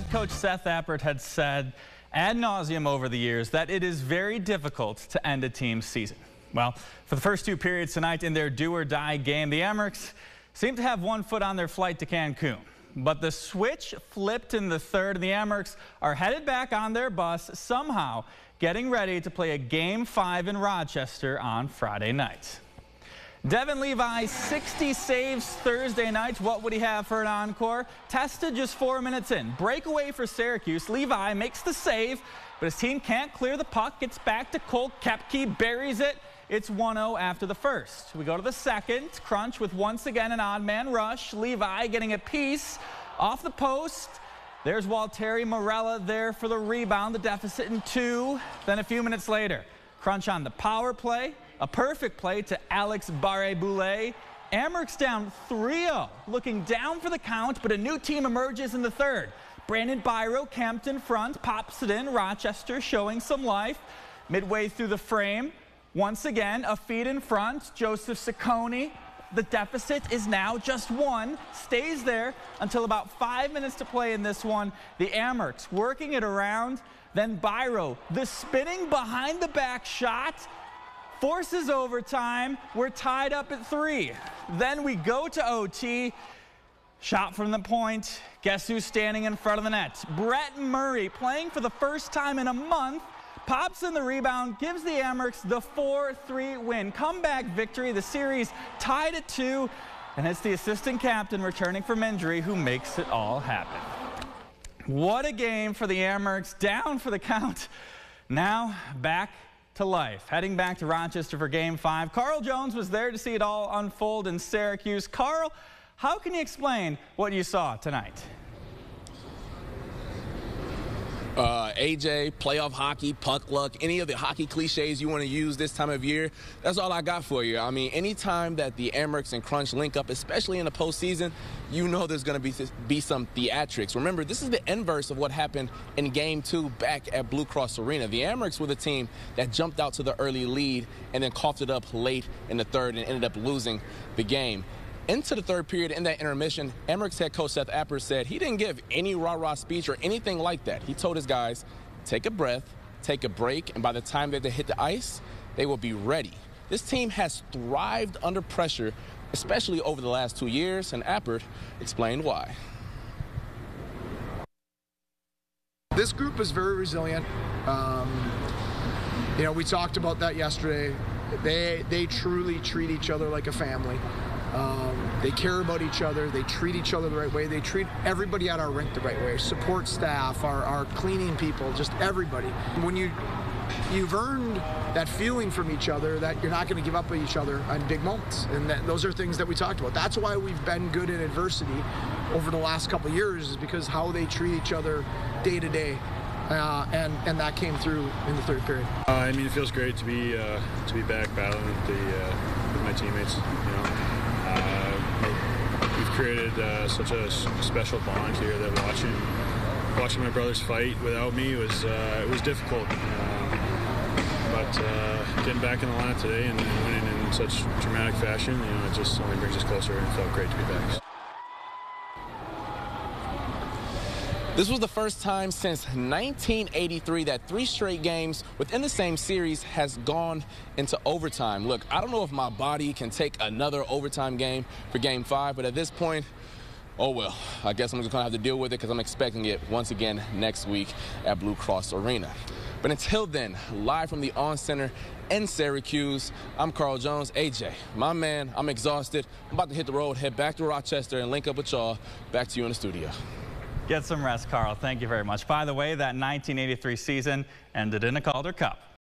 head coach Seth Appert had said ad nauseum over the years that it is very difficult to end a team's season. Well, for the first two periods tonight in their do or die game, the Amerks seemed to have one foot on their flight to Cancun. But the switch flipped in the third, and the Amerks are headed back on their bus somehow, getting ready to play a game five in Rochester on Friday night. Devon Levi, 60 saves Thursday night. What would he have for an encore? Tested just four minutes in. Breakaway for Syracuse. Levi makes the save, but his team can't clear the puck. Gets back to Cole Koepke, buries it. It's 1-0 after the first. We go to the second. Crunch with once again an odd man rush. Levi getting a piece off the post. There's Waltteri Merelä there for the rebound. The deficit in two. Then a few minutes later, Crunch on the power play. A perfect play to Alex Barré-Boulet. Amerks down 3-0, looking down for the count, but a new team emerges in the third. Brandon Biro, camped in front, pops it in. Rochester showing some life. Midway through the frame, once again, a feed in front. Joseph Cecconi. The deficit is now just one. Stays there until about five minutes to play in this one. The Amerks working it around. Then Biro, the spinning behind the back shot forces overtime. We're tied up at three. Then we go to OT. Shot from the point. Guess who's standing in front of the net? Brett Murray, playing for the first time in a month, pops in the rebound, gives the Amerks the 4-3 win. Comeback victory. The series tied at two, and it's the assistant captain returning from injury who makes it all happen. What a game for the Amerks. Down for the count. Now back to life. Heading back to Rochester for game five. Carl Jones was there to see it all unfold in Syracuse. Carl, how can you explain what you saw tonight? uh, AJ, playoff hockey, puck luck, any of the hockey cliches you want to use this time of year, that's all I got for you. I mean, anytime that the Amerks and Crunch link up, especially in the postseason, you know there's going to be, be some theatrics. Remember, this is the inverse of what happened in game two back at Blue Cross Arena. The Amerks were the team that jumped out to the early lead and then coughed it up late in the third and ended up losing the game. Into the third period in that intermission, Amerks head coach Seth Appert said he didn't give any rah-rah speech or anything like that. He told his guys, take a breath, take a break, and by the time that they hit the ice, they will be ready. This team has thrived under pressure, especially over the last two years, and Appert explained why. This group is very resilient. Um, you know, we talked about that yesterday. They they truly treat each other like a family. Um, they care about each other. They treat each other the right way. They treat everybody at our rink the right way. Support staff, our, our cleaning people, just everybody. When you you've earned that feeling from each other that you're not going to give up on each other on big moments, and that, those are things that we talked about. That's why we've been good in adversity over the last couple years, is because how they treat each other day to day. Uh, and and that came through in the third period. Uh, I mean, it feels great to be uh, to be back battling with the uh, with my teammates. You know, created uh, such a special bond here that watching watching my brothers fight without me was uh, it was difficult. but getting back in the line today and, and winning in such dramatic fashion, you know, it just only brings us closer and it felt great to be back. This was the first time since 1983 that three straight games within the same series has gone into overtime. Look, I don't know if my body can take another overtime game for game five, but at this point, oh well, I guess I'm just gonna have to deal with it because I'm expecting it once again next week at Blue Cross Arena. But until then, live from the Oncenter in Syracuse, I'm Carl Jones. AJ, my man, I'm exhausted. I'm about to hit the road, head back to Rochester, and link up with y'all. Back to you in the studio. Get some rest, Carl. Thank you very much. By the way, that 1983 season ended in a Calder Cup.